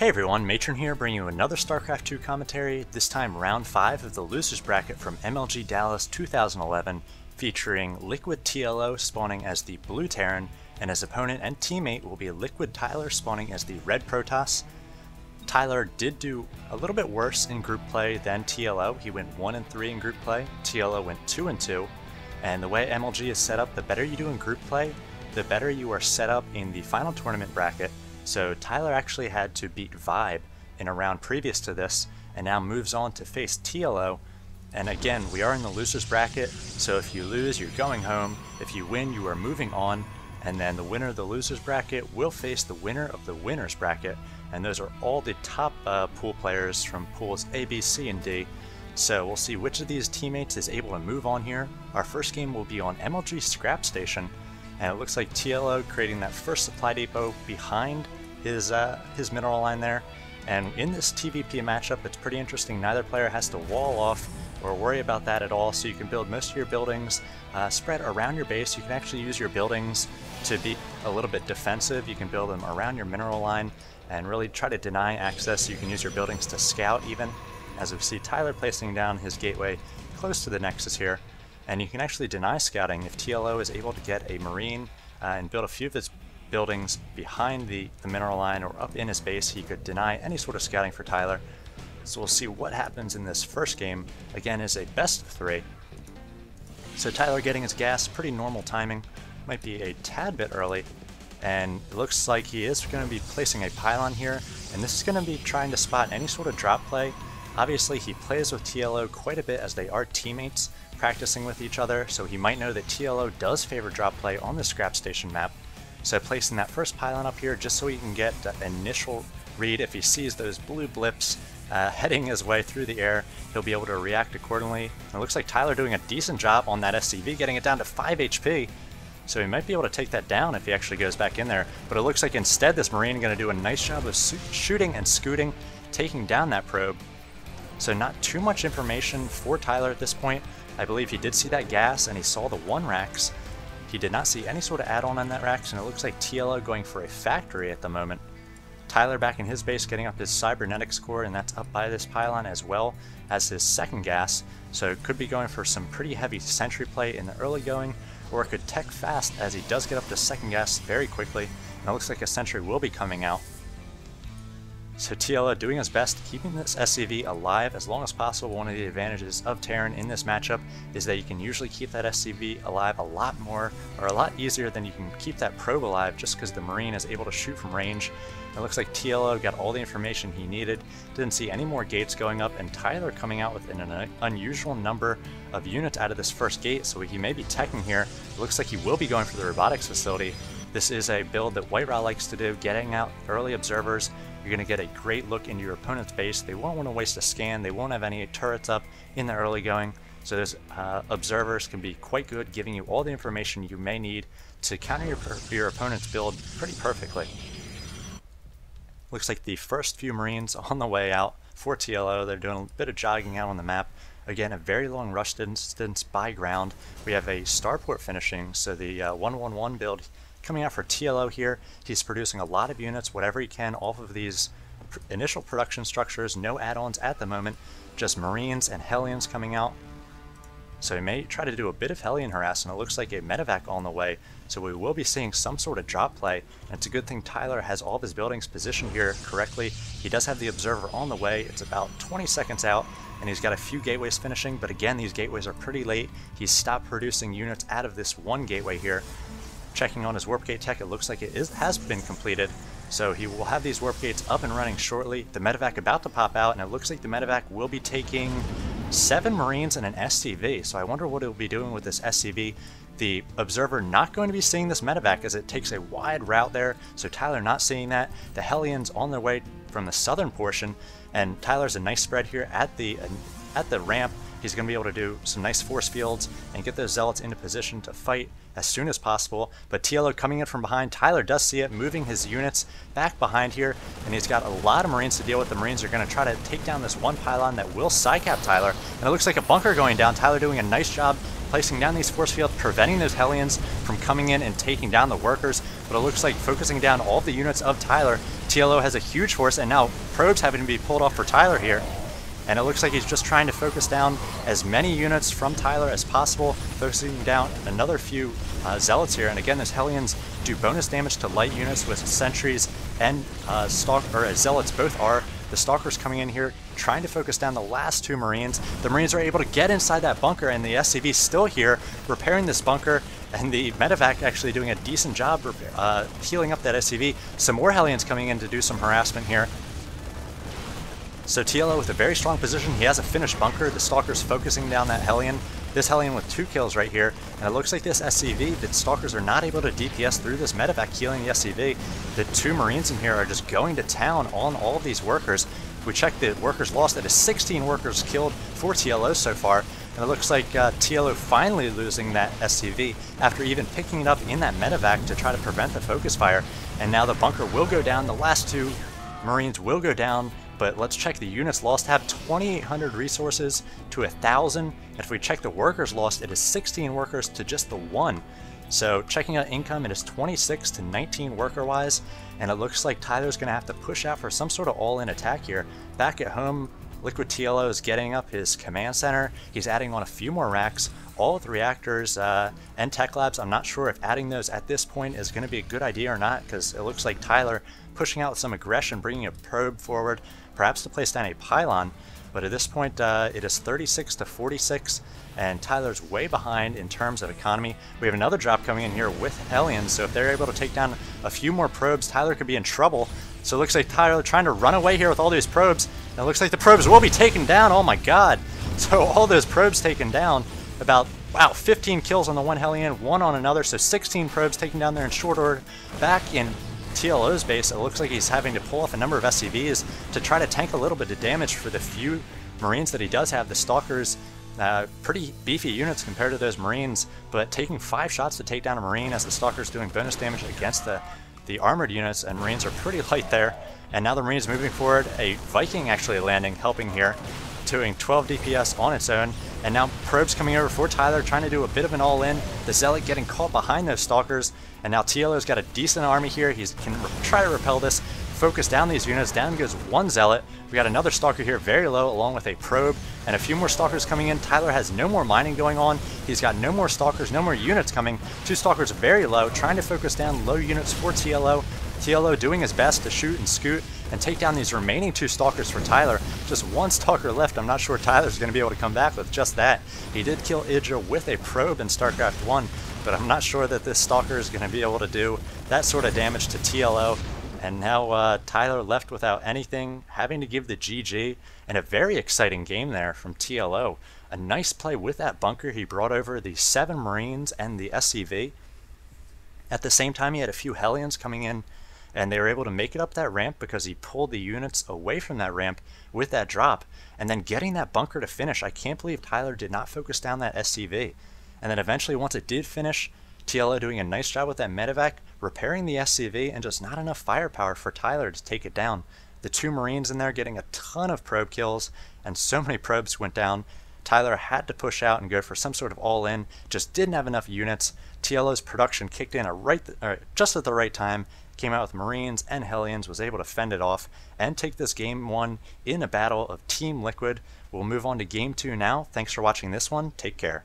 Hey everyone, Matron here bringing you another StarCraft 2 commentary, this time round 5 of the losers bracket from MLG Dallas 2011, featuring Liquid TLO spawning as the Blue Terran, and his opponent and teammate will be Liquid Tyler spawning as the Red Protoss. Tyler did do a little bit worse in group play than TLO, he went 1 and 3 in group play, TLO went 2 and 2, and the way MLG is set up, the better you do in group play, the better you are set up in the final tournament bracket, so Tyler actually had to beat Vibe in a round previous to this, and now moves on to face TLO. And again, we are in the losers bracket, so if you lose, you're going home. If you win, you are moving on. And then the winner of the losers bracket will face the winner of the winners bracket. And those are all the top uh, pool players from pools A, B, C, and D. So we'll see which of these teammates is able to move on here. Our first game will be on MLG Scrap Station, and it looks like TLO creating that first supply depot behind his, uh, his mineral line there. And in this TVP matchup, it's pretty interesting. Neither player has to wall off or worry about that at all, so you can build most of your buildings uh, spread around your base. You can actually use your buildings to be a little bit defensive. You can build them around your mineral line and really try to deny access. You can use your buildings to scout even, as we see Tyler placing down his gateway close to the Nexus here. And you can actually deny scouting if TLO is able to get a Marine uh, and build a few of its buildings behind the, the mineral line or up in his base, he could deny any sort of scouting for Tyler. So we'll see what happens in this first game. Again, is a best of three. So Tyler getting his gas, pretty normal timing. Might be a tad bit early. And it looks like he is going to be placing a pylon here. And this is going to be trying to spot any sort of drop play. Obviously, he plays with TLO quite a bit as they are teammates practicing with each other, so he might know that TLO does favor drop play on the scrap station map. So placing that first pylon up here just so he can get the initial read if he sees those blue blips uh, heading his way through the air, he'll be able to react accordingly. It looks like Tyler doing a decent job on that SCV, getting it down to 5 HP. So he might be able to take that down if he actually goes back in there. But it looks like instead this Marine going to do a nice job of shooting and scooting, taking down that probe. So not too much information for Tyler at this point. I believe he did see that gas and he saw the one racks. He did not see any sort of add-on on that Rax, and it looks like TLO going for a factory at the moment. Tyler back in his base getting up his cybernetics core, and that's up by this pylon as well as his second gas, so it could be going for some pretty heavy sentry play in the early going, or it could tech fast as he does get up to second gas very quickly, and it looks like a sentry will be coming out. So TLO doing his best, keeping this SCV alive as long as possible. One of the advantages of Terran in this matchup is that you can usually keep that SCV alive a lot more, or a lot easier than you can keep that probe alive just because the Marine is able to shoot from range. It looks like TLO got all the information he needed, didn't see any more gates going up, and Tyler coming out with an unusual number of units out of this first gate, so he may be teching here. It looks like he will be going for the robotics facility. This is a build that WhiteRa likes to do, getting out early observers, you're going to get a great look into your opponent's base. They won't want to waste a scan. They won't have any turrets up in the early going. So those uh, observers can be quite good, giving you all the information you may need to counter your, your opponent's build pretty perfectly. Looks like the first few Marines on the way out for TLO. They're doing a bit of jogging out on the map. Again, a very long rush distance by ground. We have a starport finishing, so the uh, 111 build coming out for TLO here. He's producing a lot of units, whatever he can, off of these initial production structures. No add-ons at the moment, just Marines and Hellions coming out. So he may try to do a bit of Hellion harassment. It looks like a medevac on the way, so we will be seeing some sort of drop play. And it's a good thing Tyler has all of his buildings positioned here correctly. He does have the observer on the way. It's about 20 seconds out, and he's got a few gateways finishing, but again, these gateways are pretty late. He's stopped producing units out of this one gateway here, Checking on his warp gate tech, it looks like it is, has been completed. So he will have these warp gates up and running shortly. The medevac about to pop out, and it looks like the medevac will be taking seven Marines and an SCV. So I wonder what it'll be doing with this SCV. The observer not going to be seeing this medevac as it takes a wide route there. So Tyler not seeing that. The Hellions on their way from the southern portion, and Tyler's a nice spread here at the at the ramp He's going to be able to do some nice force fields and get those Zealots into position to fight as soon as possible. But TLO coming in from behind, Tyler does see it, moving his units back behind here, and he's got a lot of Marines to deal with. The Marines are going to try to take down this one pylon that will psycap Tyler, and it looks like a bunker going down. Tyler doing a nice job placing down these force fields, preventing those Hellions from coming in and taking down the workers, but it looks like focusing down all the units of Tyler TLO has a huge force, and now probes having to be pulled off for Tyler here. And it looks like he's just trying to focus down as many units from Tyler as possible, focusing down another few uh, Zealots here. And again, those Hellions do bonus damage to light units with Sentries and uh, Stalk or uh, Zealots both are. The Stalkers coming in here trying to focus down the last two Marines. The Marines are able to get inside that bunker and the SCV still here repairing this bunker and the medevac actually doing a decent job uh, healing up that SCV. Some more Hellions coming in to do some harassment here. So TLO with a very strong position. He has a finished bunker. The Stalker's focusing down that Hellion. This Hellion with two kills right here. And it looks like this SCV, the Stalkers are not able to DPS through this medevac healing the SCV. The two Marines in here are just going to town on all of these workers. We check the workers lost, That is 16 workers killed for TLO so far. And it looks like uh, TLO finally losing that SCV after even picking it up in that medevac to try to prevent the focus fire. And now the bunker will go down. The last two Marines will go down but let's check the units lost. Have 2800 resources to 1000 and if we check the workers lost it is 16 workers to just the one. So checking out income it is 26 to 19 worker wise and it looks like Tyler's gonna have to push out for some sort of all-in attack here. Back at home Liquid TLO is getting up his command center. He's adding on a few more racks. All the reactors uh, and tech labs, I'm not sure if adding those at this point is going to be a good idea or not because it looks like Tyler pushing out some aggression, bringing a probe forward, perhaps to place down a pylon. But at this point, uh, it is 36 to 46, and Tyler's way behind in terms of economy. We have another drop coming in here with Hellions, so if they're able to take down a few more probes, Tyler could be in trouble. So it looks like Tyler trying to run away here with all these probes. And it looks like the probes will be taken down. Oh my god. So all those probes taken down. About, wow, 15 kills on the one Hellion, one on another. So 16 probes taken down there in short order. Back in TLO's base, it looks like he's having to pull off a number of SCVs to try to tank a little bit of damage for the few Marines that he does have. The Stalkers, uh, pretty beefy units compared to those Marines, but taking five shots to take down a Marine as the Stalker's doing bonus damage against the, the armored units, and Marines are pretty light there. And now the Marines moving forward, a Viking actually landing, helping here, doing 12 DPS on its own. And now probes coming over for Tyler, trying to do a bit of an all-in. The Zealot getting caught behind those Stalkers, and now TLO's got a decent army here. He can try to repel this, focus down these units. Down goes one Zealot. We got another Stalker here very low, along with a probe, and a few more Stalkers coming in. Tyler has no more mining going on. He's got no more Stalkers, no more units coming. Two Stalkers very low, trying to focus down low units for TLO. TLO doing his best to shoot and scoot and take down these remaining two Stalkers for Tyler. Just one Stalker left. I'm not sure Tyler's going to be able to come back with just that. He did kill Idra with a probe in StarCraft 1, but I'm not sure that this Stalker is going to be able to do that sort of damage to TLO. And now uh, Tyler left without anything, having to give the GG, and a very exciting game there from TLO. A nice play with that bunker. He brought over the seven Marines and the SCV. At the same time, he had a few Hellions coming in and they were able to make it up that ramp because he pulled the units away from that ramp with that drop. And then getting that bunker to finish i can't believe tyler did not focus down that scv and then eventually once it did finish tlo doing a nice job with that medevac repairing the scv and just not enough firepower for tyler to take it down. The two marines in there getting a ton of probe kills and so many probes went down Tyler had to push out and go for some sort of all-in, just didn't have enough units. TLO's production kicked in right, uh, just at the right time, came out with Marines and Hellions, was able to fend it off and take this game one in a battle of Team Liquid. We'll move on to game two now. Thanks for watching this one. Take care.